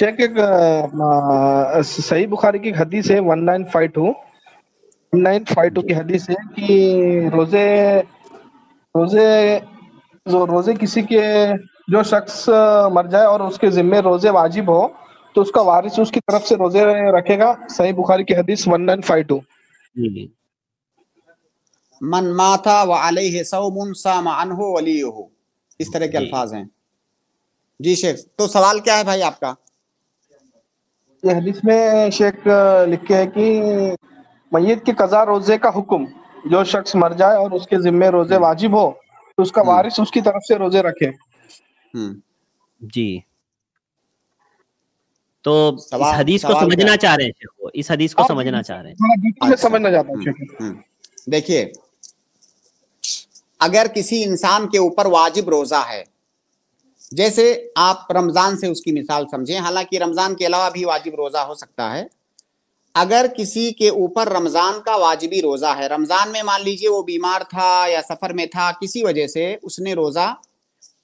शेख एक सही बुखारी की हदीस है one nine five two one nine five two की हदीस है कि रोज़े रोज़े जो रोज़े किसी के जो शख्स मर जाए और उसके जिम्मे रोज़े वाजिब हो तो उसका वारिस उसकी तरफ़ से रोज़े रखेगा। सही बुखारी की हदीस वन नाइन फाइव टू मन माथा व अलैहि सौमुन सामा अनहु वलियुहु। इस तरह के अल्फाज हैं। जी शेख तो सवाल क्या है भाई आपका? ये हदीस में शेख लिखे है कि मैयत के कजा रोज़े का हुक्म जो शख्स मर जाए और उसके जिम्मे रोज़े वाजिब हो तो उसका हम्म। वारिस उसकी तरफ़ से रोज़े रखे। हम्म। जी। तो इस हदीस को समझना चाह रहे हैं इस हदीस को समझना चाह रहे हैं। अच्छा। समझना चाहता हूँ हम्म, हम्म। देखिए अगर किसी इंसान के ऊपर वाजिब रोजा है जैसे आप रमज़ान से उसकी मिसाल समझें, हालाँकि रमज़ान के अलावा भी वाजिब रोजा हो सकता है। अगर किसी के ऊपर रमज़ान का वाजिबी रोजा है, रमज़ान में मान लीजिए वो बीमार था या सफ़र में था, किसी वजह से उसने रोजा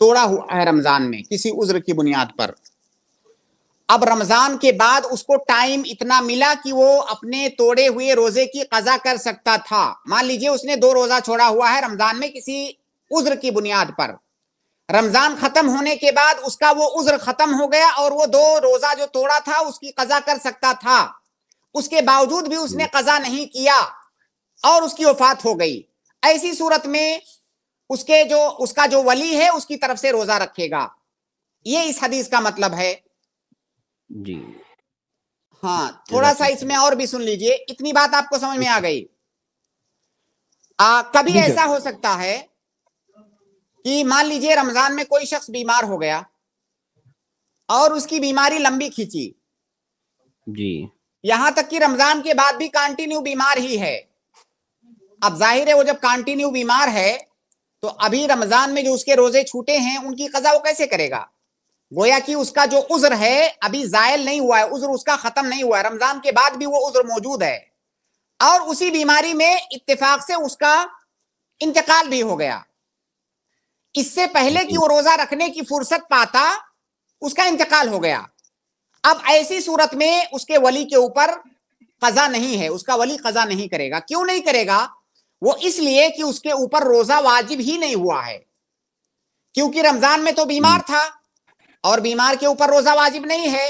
तोड़ा हुआ है रमज़ान में, किसी उज्र की बुनियाद पर। अब रमज़ान के बाद उसको टाइम इतना मिला कि वो अपने तोड़े हुए रोज़े की कजा कर सकता था। मान लीजिए उसने दो रोजा छोड़ा हुआ है रमज़ान में किसी उज्र की बुनियाद पर। रमज़ान खत्म होने के बाद उसका वो उज्र खत्म हो गया और वो दो रोजा जो तोड़ा था उसकी कजा कर सकता था। उसके बावजूद भी उसने कजा नहीं किया और उसकी वफात हो गई। ऐसी सूरत में उसके जो उसका जो वली है उसकी तरफ़ से रोजा रखेगा। ये इस हदीस का मतलब है। जी। हाँ थोड़ा सा इसमें और भी सुन लीजिए। इतनी बात आपको समझ में आ गई। आ, कभी ऐसा हो सकता है कि मान लीजिए रमज़ान में कोई शख्स बीमार हो गया और उसकी बीमारी लंबी खींची। जी। यहाँ तक कि रमज़ान के बाद भी कंटिन्यू बीमार ही है। अब ज़ाहिर है वो जब कंटिन्यू बीमार है तो अभी रमज़ान में जो उसके रोज़े छूटे हैं उनकी कजा वो कैसे करेगा? गोया कि उसका जो उज्र है अभी जायल नहीं हुआ है उज्र उसका खत्म नहीं हुआ है। रमज़ान के बाद भी वो उज्र मौजूद है। और उसी बीमारी में इत्तेफाक से उसका इंतकाल भी हो गया। इससे पहले कि वो रोजा रखने की फुर्सत पाता उसका इंतकाल हो गया। अब ऐसी सूरत में उसके वली के ऊपर कजा नहीं है उसका वली कजा नहीं करेगा। क्यों नहीं करेगा? वो इसलिए कि उसके ऊपर रोजा वाजिब ही नहीं हुआ है। क्योंकि रमज़ान में तो बीमार था और बीमार के ऊपर रोजा वाजिब नहीं है।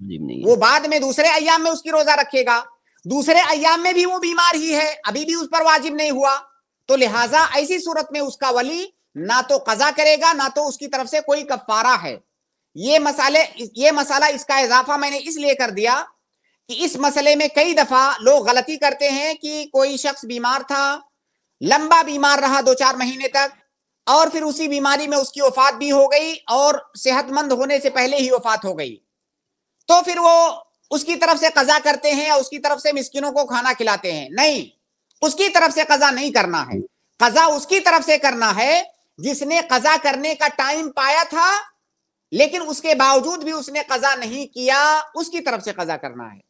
नहीं वो बाद में दूसरे अयाम में उसकी रोजा रखेगा। दूसरे अयाम में भी वो बीमार ही है अभी भी उस पर वाजिब नहीं हुआ। तो लिहाजा ऐसी सूरत में उसका वली ना तो कजा करेगा, ना तो उसकी तरफ़ से कोई कफारा है। ये मसाले, ये मसाला इसका इजाफा मैंने इसलिए कर दिया कि इस मसले में कई दफ़ा लोग गलती करते हैं कि कोई शख्स बीमार था, लंबा बीमार रहा दो चार महीने तक, और फिर उसी बीमारी में उसकी वफात भी हो गई और सेहतमंद होने से पहले ही वफात हो गई। तो फिर वो उसकी तरफ़ से कजा करते हैं या उसकी तरफ़ से मिस्किनों को खाना खिलाते हैं? नहीं, उसकी तरफ़ से कजा नहीं करना है। कजा उसकी तरफ़ से करना है जिसने कजा करने का टाइम पाया था, लेकिन उसके बावजूद भी उसने कजा नहीं किया, उसकी तरफ़ से कजा करना है।